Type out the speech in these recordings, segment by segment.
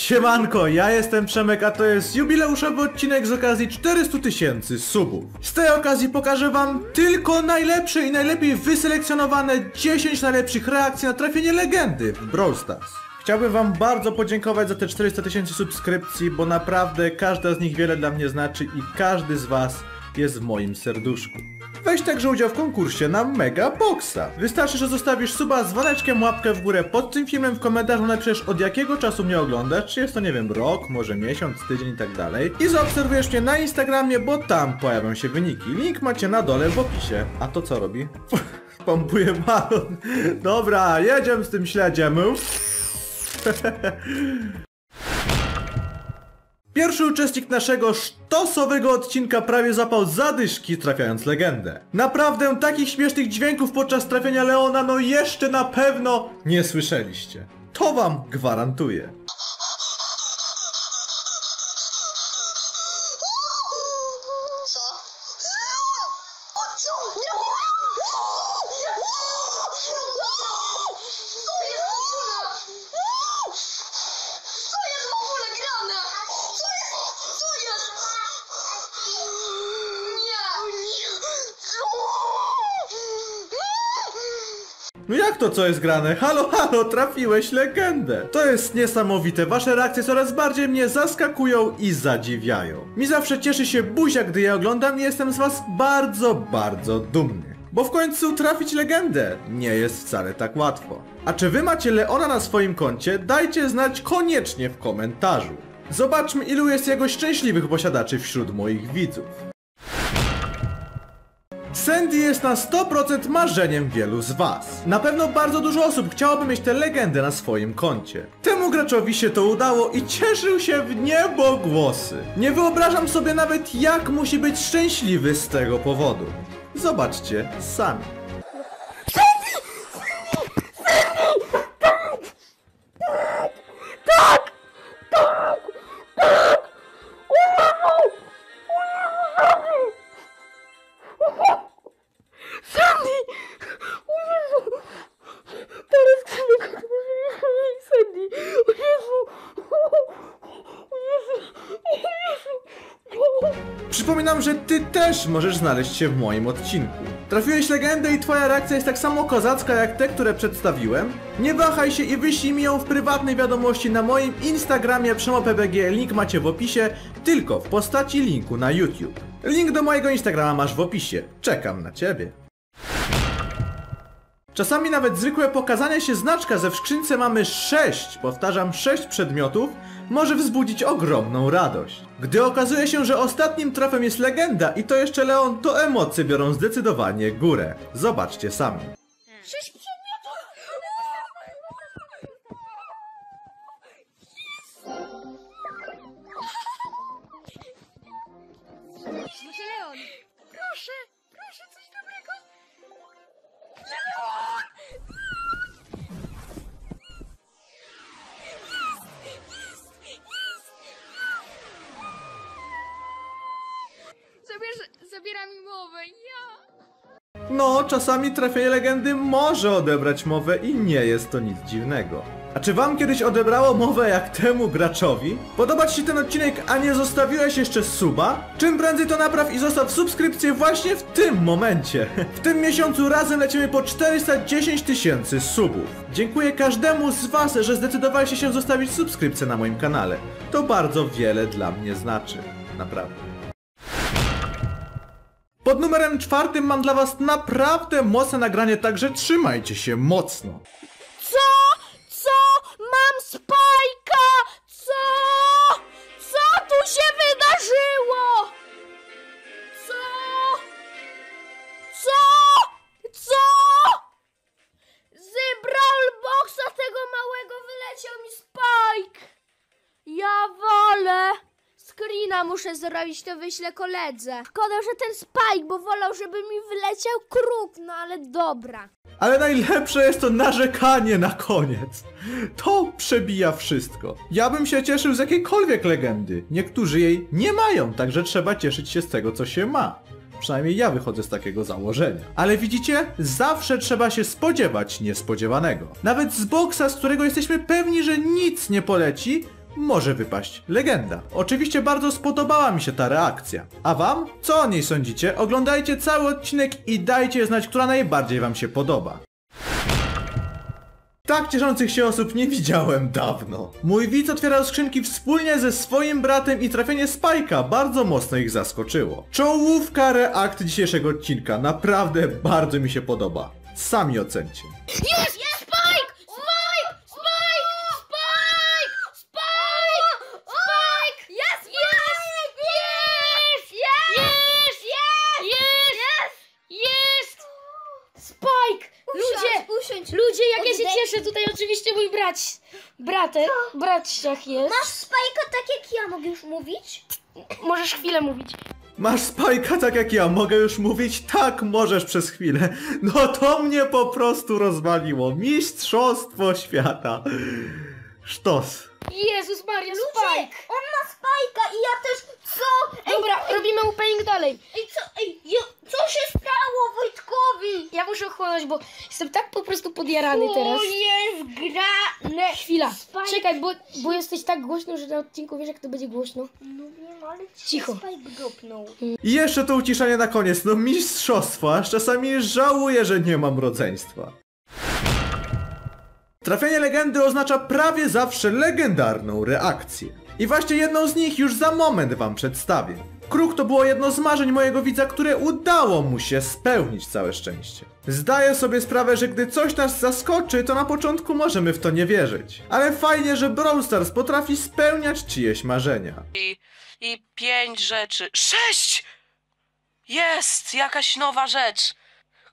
Siemanko, ja jestem Przemek, a to jest jubileuszowy odcinek z okazji 400 tysięcy subów. Z tej okazji pokażę wam tylko najlepsze i najlepiej wyselekcjonowane 10 najlepszych reakcji na trafienie legendy w Brawl Stars. Chciałbym wam bardzo podziękować za te 400 tysięcy subskrypcji, bo naprawdę każda z nich wiele dla mnie znaczy i każdy z was jest w moim serduszku. Weź także udział w konkursie na Mega Boxa. Wystarczy, że zostawisz suba z dzwoneczkiem, łapkę w górę pod tym filmem, w komentarzu napiszesz od jakiego czasu mnie oglądasz, czy jest to nie wiem rok, może miesiąc, tydzień i tak dalej. I zaobserwujesz mnie na Instagramie, bo tam pojawią się wyniki. Link macie na dole w opisie. A to co robi? Pompuje balon. Dobra, jedziemy z tym śledziem. Pierwszy uczestnik naszego sztosowego odcinka prawie zapał zadyszki trafiając legendę. Naprawdę takich śmiesznych dźwięków podczas trafienia Leona no jeszcze na pewno nie słyszeliście. To wam gwarantuję. Co? Co jest w ogóle? Co jest w ogóle grane? Co jest? Co jest? Nie. No jak to co jest grane? Halo, halo, trafiłeś legendę! To jest niesamowite, wasze reakcje coraz bardziej mnie zaskakują i zadziwiają. Mi zawsze cieszy się buzia, gdy je oglądam i jestem z was bardzo, bardzo dumny. Bo w końcu trafić legendę nie jest wcale tak łatwo. A czy wy macie Leona na swoim koncie? Dajcie znać koniecznie w komentarzu. Zobaczmy ilu jest jego szczęśliwych posiadaczy wśród moich widzów. Sandy jest na 100% marzeniem wielu z was. Na pewno bardzo dużo osób chciałoby mieć tę legendę na swoim koncie. Temu graczowi się to udało i cieszył się w niebo głosy. Nie wyobrażam sobie nawet jak musi być szczęśliwy z tego powodu. Zobaczcie sami. Przypominam, że ty też możesz znaleźć się w moim odcinku. Trafiłeś legendę i twoja reakcja jest tak samo kozacka jak te, które przedstawiłem? Nie wahaj się i wyślij mi ją w prywatnej wiadomości na moim Instagramie przemopbg, link macie w opisie, tylko w postaci linku na YouTube. Link do mojego Instagrama masz w opisie. Czekam na ciebie. Czasami nawet zwykłe pokazanie się znaczka ze w skrzynce mamy 6, powtarzam 6 przedmiotów, może wzbudzić ogromną radość. Gdy okazuje się, że ostatnim trafem jest legenda i to jeszcze Leon, to emocje biorą zdecydowanie górę. Zobaczcie sami. No, czasami trafienie legendy może odebrać mowę i nie jest to nic dziwnego. A czy wam kiedyś odebrało mowę jak temu graczowi? Podoba ci się ten odcinek, a nie zostawiłeś jeszcze suba? Czym prędzej to napraw i zostaw subskrypcję właśnie w tym momencie. W tym miesiącu razem lecimy po 410 tysięcy subów. Dziękuję każdemu z was, że zdecydowaliście się zostawić subskrypcję na moim kanale. To bardzo wiele dla mnie znaczy. Naprawdę. Pod numerem czwartym mam dla was naprawdę mocne nagranie, także trzymajcie się mocno. Muszę zrobić, to wyślę koledze. Szkoda, że ten spajk, bo wolał, żeby mi wyleciał kruk, no ale dobra. Ale najlepsze jest to narzekanie na koniec. To przebija wszystko. Ja bym się cieszył z jakiejkolwiek legendy. Niektórzy jej nie mają, także trzeba cieszyć się z tego, co się ma. Przynajmniej ja wychodzę z takiego założenia. Ale widzicie, zawsze trzeba się spodziewać niespodziewanego. Nawet z boksa, z którego jesteśmy pewni, że nic nie poleci, może wypaść legenda. Oczywiście bardzo spodobała mi się ta reakcja. A wam? Co o niej sądzicie? Oglądajcie cały odcinek i dajcie znać, która najbardziej wam się podoba. Tak cieszących się osób nie widziałem dawno. Mój widz otwierał skrzynki wspólnie ze swoim bratem i trafienie Spajka bardzo mocno ich zaskoczyło. Czołówka reakt dzisiejszego odcinka, naprawdę bardzo mi się podoba. Sami ocencie. Jest! Jest! Spike! Spike! Spike! Spike! Spike! Spike! Jest! Jest! Jest! Jest! Jest! Jest! Jest! Spike! Ludzie! usiądź. Ludzie, jak cieszę, tutaj oczywiście mój brać, bratek, braciszek jest. Masz spajka tak jak ja, mogę już mówić? Możesz chwilę mówić. Masz Spajka tak jak ja, mogę już mówić? Tak, możesz przez chwilę. No to mnie po prostu rozwaliło. Mistrzostwo świata. Sztos. Jezus Maria, Ludzie, Spike! on ma spajka i ja też... Co? Ej, Dobra, robimy opening dalej. ej, co? Ej, jo, co się stało Wojtkowi? Ja muszę ochłonąć, bo jestem tak po prostu podjarany teraz. To jest grane. Chwila, Spike. czekaj, bo, bo jesteś tak głośno, że na odcinku wiesz jak to będzie głośno. No wiem, ale ci Cicho. spajk dropnął. I jeszcze to uciszanie na koniec. No mistrzostwo, aż czasami żałuję, że nie mam rodzeństwa. Trafienie legendy oznacza prawie zawsze legendarną reakcję. I właśnie jedną z nich już za moment wam przedstawię. Kruk to było jedno z marzeń mojego widza, które udało mu się spełnić całe szczęście. Zdaję sobie sprawę, że gdy coś nas zaskoczy, to na początku możemy w to nie wierzyć. Ale fajnie, że Brawl Stars potrafi spełniać czyjeś marzenia. i, i pięć rzeczy. Sześć! Jest! Jakaś nowa rzecz.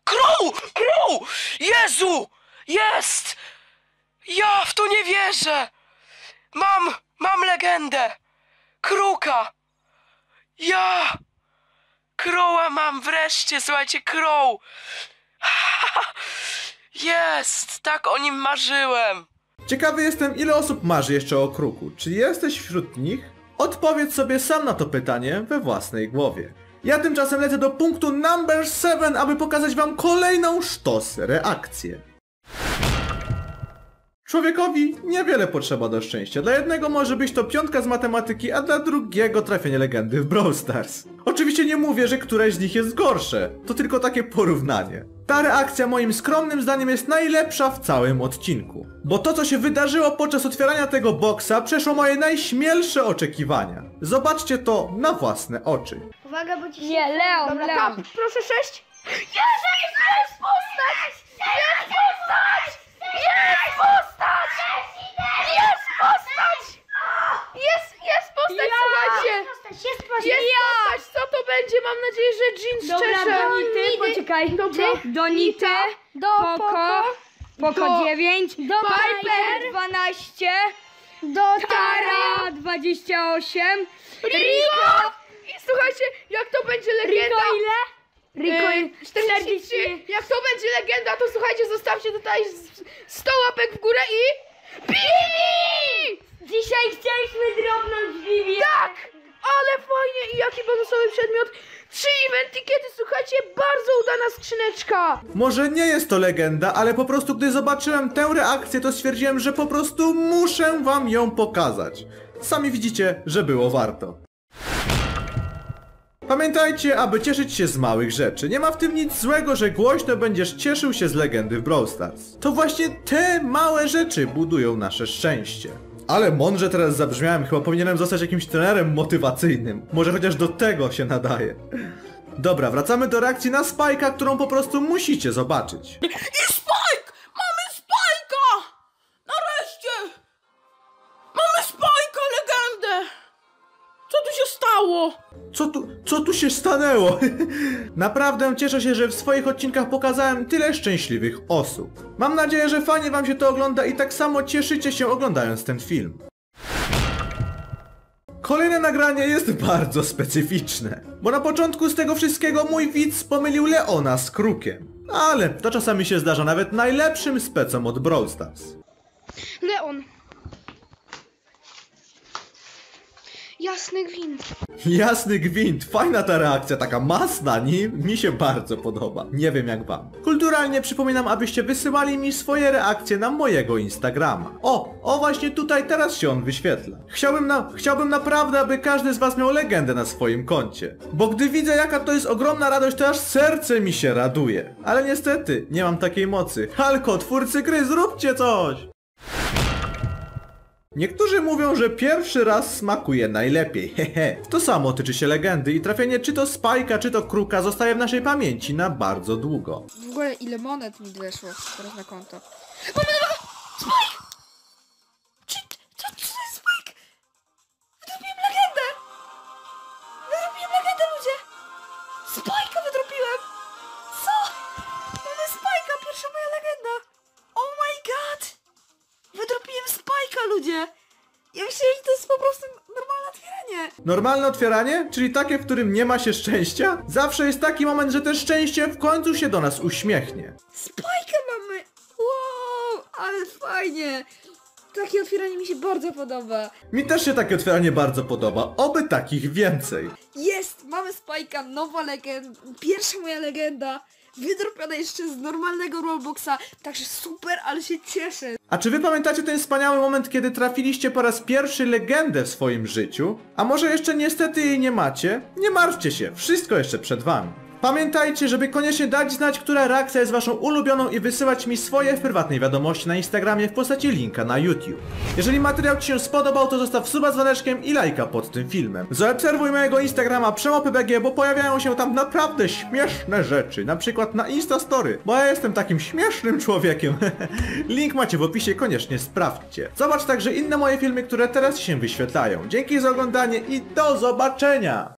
Crow! Crow! Jezu! Jest! Ja w to nie wierzę! Mam, mam legendę! Kruka! Ja! Crowa mam wreszcie, słuchajcie, Crow! Jest! Tak o nim marzyłem! Ciekawy jestem, ile osób marzy jeszcze o kruku. Czy jesteś wśród nich? Odpowiedz sobie sam na to pytanie we własnej głowie. Ja tymczasem lecę do punktu number 7, aby pokazać wam kolejną sztos reakcję. Człowiekowi niewiele potrzeba do szczęścia. Dla jednego może być to piątka z matematyki, a dla drugiego trafienie legendy w Brawl Stars. Oczywiście nie mówię, że któreś z nich jest gorsze. To tylko takie porównanie. Ta reakcja moim skromnym zdaniem jest najlepsza w całym odcinku. Bo to co się wydarzyło podczas otwierania tego boksa przeszło moje najśmielsze oczekiwania. Zobaczcie to na własne oczy. Uwaga, bo ci się... Nie, Leon, Dobra, Leon. tam, proszę sześć. Jest, jest postać! Jest postać! Jest postać! Jest postać! Jest, jest postać, słuchajcie! Jest postać, jest postać, co to będzie? Mam nadzieję, że Jean Dobra, szczerze. Donity, poczekaj. Dobra. Donity, Do Poko, Poko Do- 9, do Piper 12, Do Tara 28, Rico! I słuchajcie, jak to będzie legenda... Rico ile? Rico Yy, 43. Jak to będzie legenda, to słuchajcie, zostawcie tutaj z- 100 łapek w górę i... Bibi! Dzisiaj chcieliśmy drobnąć Vivi. Tak! Ale fajnie i jaki bonusowy przedmiot. Trzy eventy, kiedy słuchajcie, bardzo udana skrzyneczka. Może nie jest to legenda, ale po prostu gdy zobaczyłem tę reakcję, to stwierdziłem, że po prostu muszę wam ją pokazać. Sami widzicie, że było warto. Pamiętajcie, aby cieszyć się z małych rzeczy. Nie ma w tym nic złego, że głośno będziesz cieszył się z legendy w Brawl Stars. To właśnie te małe rzeczy budują nasze szczęście. Ale mądrze teraz zabrzmiałem, chyba powinienem zostać jakimś trenerem motywacyjnym. Może chociaż do tego się nadaje. Dobra, wracamy do reakcji na Spajka, którą po prostu musicie zobaczyć. I Spike! Stało? Co tu, co tu się stanęło? Naprawdę cieszę się, że w swoich odcinkach pokazałem tyle szczęśliwych osób. Mam nadzieję, że fajnie wam się to ogląda i tak samo cieszycie się oglądając ten film. Kolejne nagranie jest bardzo specyficzne, bo na początku z tego wszystkiego mój widz pomylił Leona z Krukiem. Ale to czasami się zdarza nawet najlepszym specom od Brawl Stars. Leon. Jasny gwint. Jasny gwint, fajna ta reakcja, taka masna, nie? Mi się bardzo podoba. Nie wiem jak wam. Kul kulturalnie przypominam, abyście wysyłali mi swoje reakcje na mojego Instagrama. O, o właśnie tutaj teraz się on wyświetla. Chciałbym, na, chciałbym naprawdę, aby każdy z was miał legendę na swoim koncie. Bo gdy widzę jaka to jest ogromna radość, to aż serce mi się raduje. Ale niestety, nie mam takiej mocy. Halko, twórcy gry, zróbcie coś! Niektórzy mówią, że pierwszy raz smakuje najlepiej, hehe. To samo tyczy się legendy i trafienie czy to Spajka, czy to Kruka zostaje w naszej pamięci na bardzo długo. W ogóle ile monet mi weszło teraz na konto? Czy ludzie! Ja myślałem, że to jest po prostu normalne otwieranie. Normalne otwieranie? Czyli takie, w którym nie ma się szczęścia? Zawsze jest taki moment, że to szczęście w końcu się do nas uśmiechnie. Spajkę mamy! Wow, ale fajnie! Takie otwieranie mi się bardzo podoba. Mi też się takie otwieranie bardzo podoba, oby takich więcej. Jest! Mamy Spajka, nowa legenda, pierwsza moja legenda, wydropiona jeszcze z normalnego Robloxa, także super, ale się cieszę. A czy wy pamiętacie ten wspaniały moment, kiedy trafiliście po raz pierwszy legendę w swoim życiu? A może jeszcze niestety jej nie macie? Nie martwcie się, wszystko jeszcze przed wami. Pamiętajcie, żeby koniecznie dać znać, która reakcja jest waszą ulubioną i wysyłać mi swoje w prywatnej wiadomości na Instagramie w postaci linka na YouTube. Jeżeli materiał Ci się spodobał, to zostaw suba z dzwoneczkiem i lajka pod tym filmem. Zaobserwuj mojego Instagrama przemopybg, bo pojawiają się tam naprawdę śmieszne rzeczy, na przykład na Instastory, bo ja jestem takim śmiesznym człowiekiem. Link macie w opisie, koniecznie sprawdźcie. Zobacz także inne moje filmy, które teraz się wyświetlają. Dzięki za oglądanie i do zobaczenia!